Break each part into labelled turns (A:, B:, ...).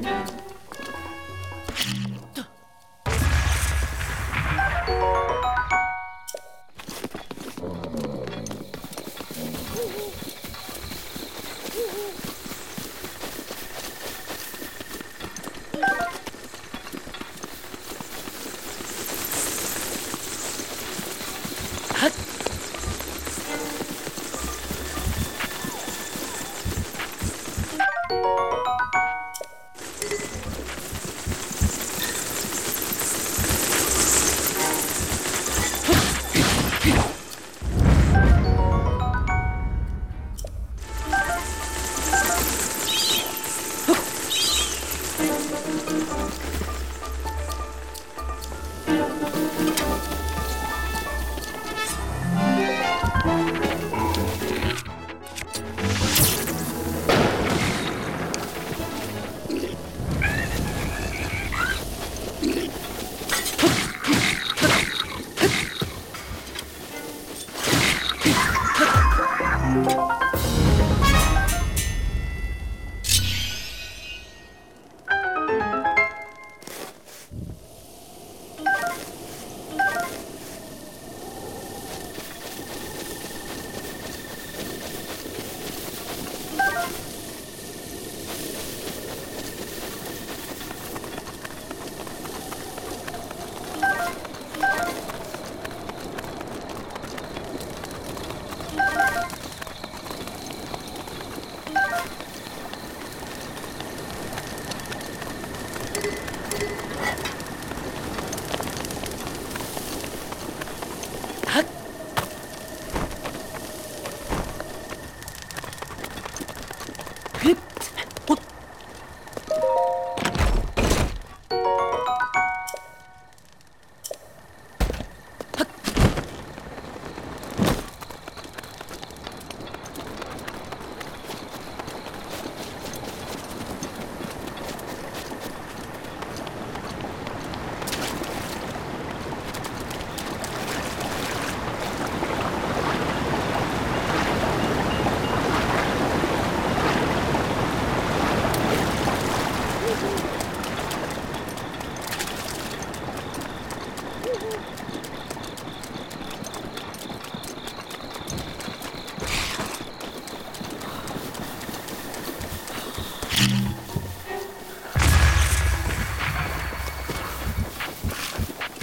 A: No.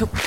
A: Nope.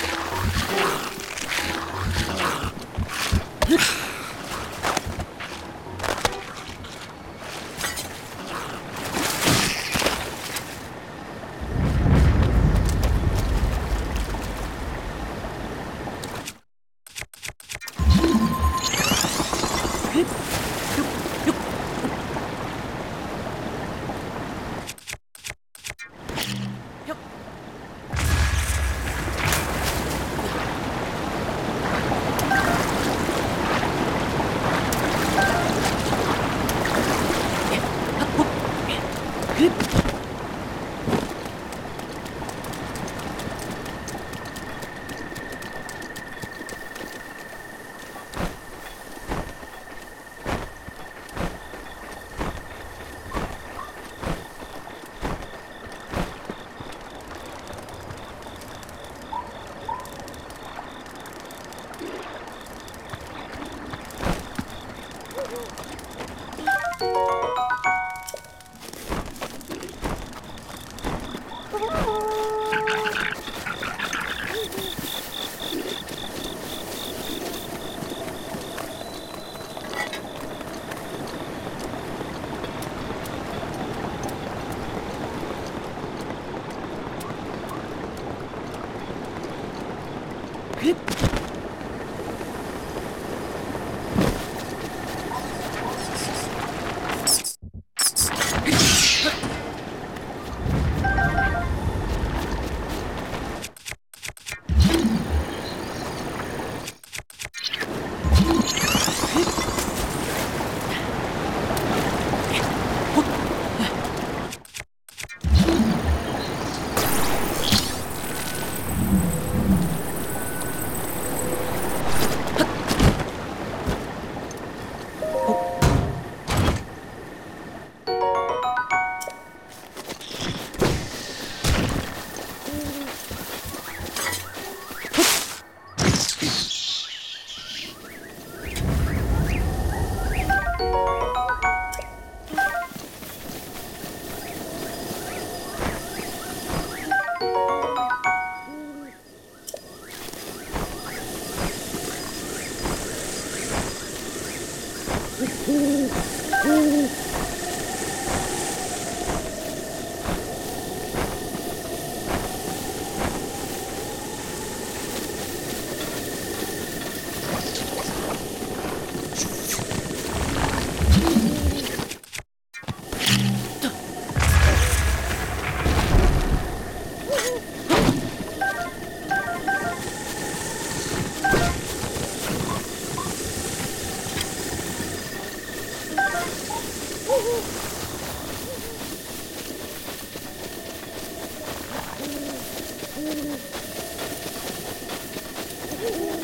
A: Ooh.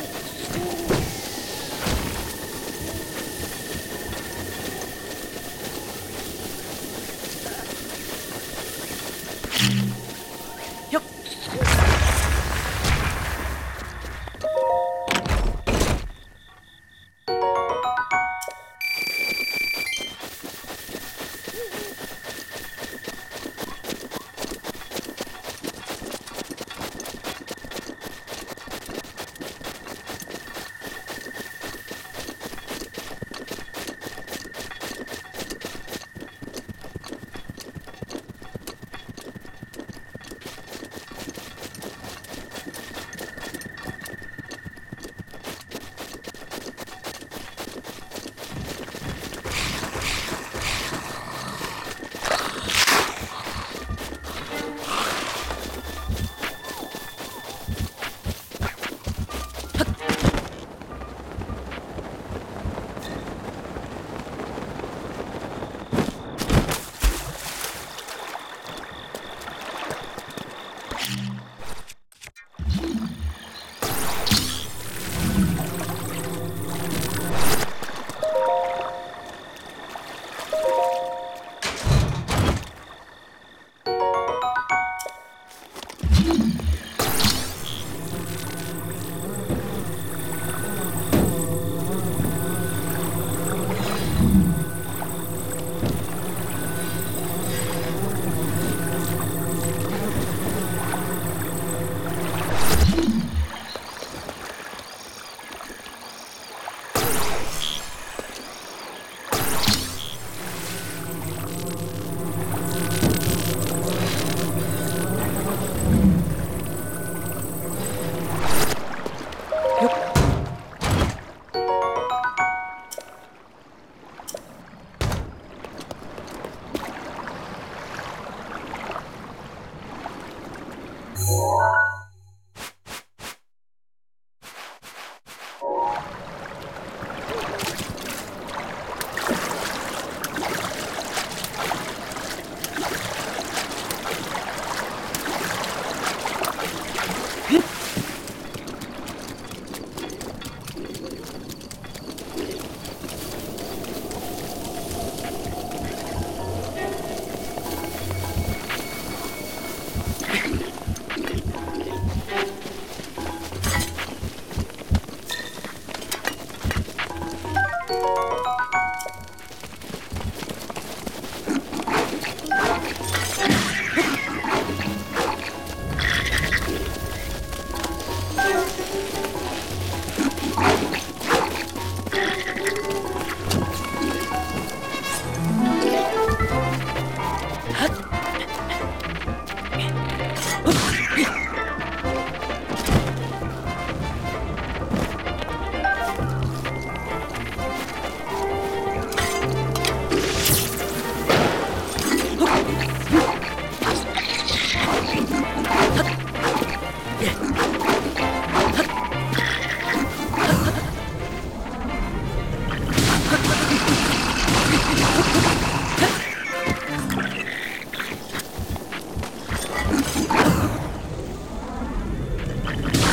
A: Thank you.